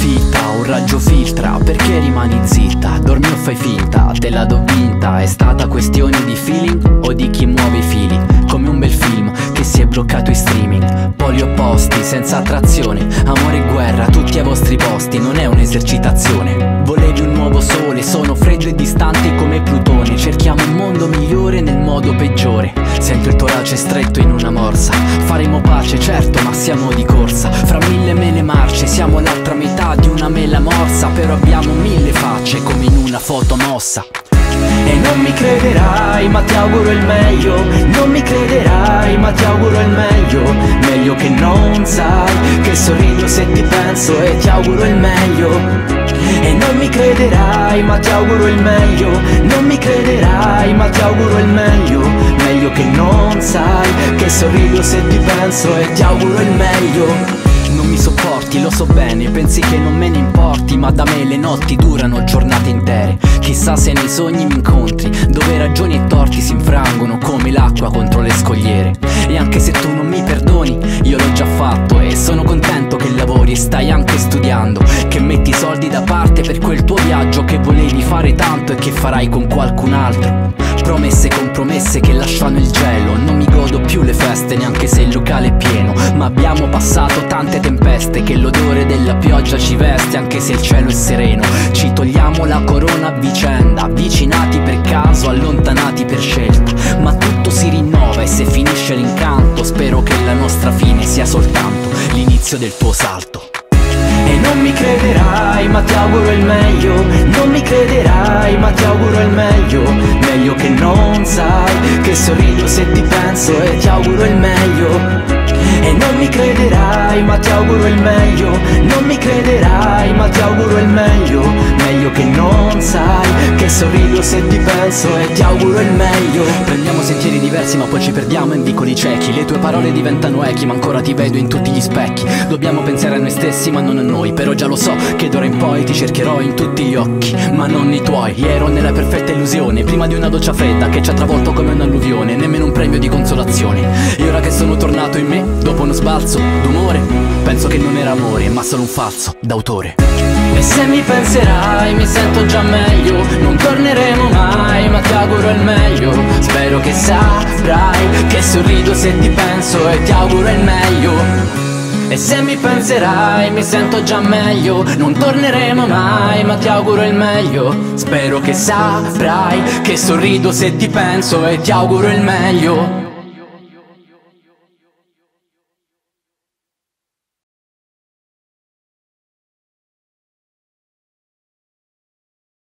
fitta, un raggio filtra Perché rimani zitta? Dormi o fai finta? Te la do vinta È stata questione di feeling o di chi muove i fili? Come un bel film che si è bloccato in streaming Poli opposti, senza attrazione Amore e guerra, tutti ai vostri posti Non è un'esercitazione Volevi un nuovo sole, sono freddo e distante come Plutone Cerchiamo un mondo migliore nel modo peggiore Sento il torace stretto in una morsa Faremo pace, certo, ma siamo di corsa Fra mille mele marce, siamo l'altra metà di una mela morsa Però abbiamo mille facce come in una foto mossa. E non mi crederai, ma ti auguro il meglio. Non mi crederai, ma ti auguro il meglio. Meglio che non sai Che sorrido se ti penso e ti auguro il meglio. E non mi crederai, ma ti auguro il meglio. Non mi crederai, ma ti auguro il meglio. Meglio che non sai Che sorrido se ti penso e ti auguro il meglio. Non mi sopporti, lo so bene, pensi che non me ne importi Ma da me le notti durano giornate intere. Chissà se nei sogni mi incontri Dove ragioni e torti si infrangono come l'acqua contro le scogliere. E anche se tu non mi perdoni, io l'ho già fatto E sono contento che lavori e stai anche studiando. Che metti soldi da parte per quel tuo viaggio Che volevi fare tanto e che farai con qualcun altro. Promesse e compromesse che lasciano il gelo. Non mi godo più le feste neanche se il locale è pieno. Ma abbiamo passato tempeste Che l'odore della pioggia ci veste anche se il cielo è sereno. Ci togliamo la corona a vicenda Avvicinati per caso, allontanati per scelta. Ma tutto si rinnova e se finisce l'incanto Spero che la nostra fine sia soltanto l'inizio del tuo salto. E non mi crederai, ma ti auguro il meglio. Non mi crederai, ma ti auguro il meglio. Meglio che non sai Che sorrido se ti penso e ti auguro il meglio. E non mi crederai, ma ti auguro il meglio. Non mi crederai, ma ti auguro il meglio diversi ma poi ci perdiamo in vicoli ciechi. Le tue parole diventano echi ma ancora ti vedo in tutti gli specchi. Dobbiamo pensare a noi stessi ma non a noi Però già lo so che d'ora in poi ti cercherò in tutti gli occhi Ma non i tuoi. Ero nella perfetta illusione Prima di una doccia fredda che ci ha travolto come un'alluvione Nemmeno un premio di consolazione E ora che sono tornato in me Dopo uno sbalzo d'umore Penso che non era amore ma solo un falso d'autore. E se mi penserai mi sento già meglio Non torneremo mai. ma ti auguro il meglio. Spero che saprai che sorrido se ti penso e ti auguro il meglio. E se mi penserai mi sento già meglio. Non torneremo mai ma ti auguro il meglio. Spero che saprai che sorrido se ti penso e ti auguro il meglio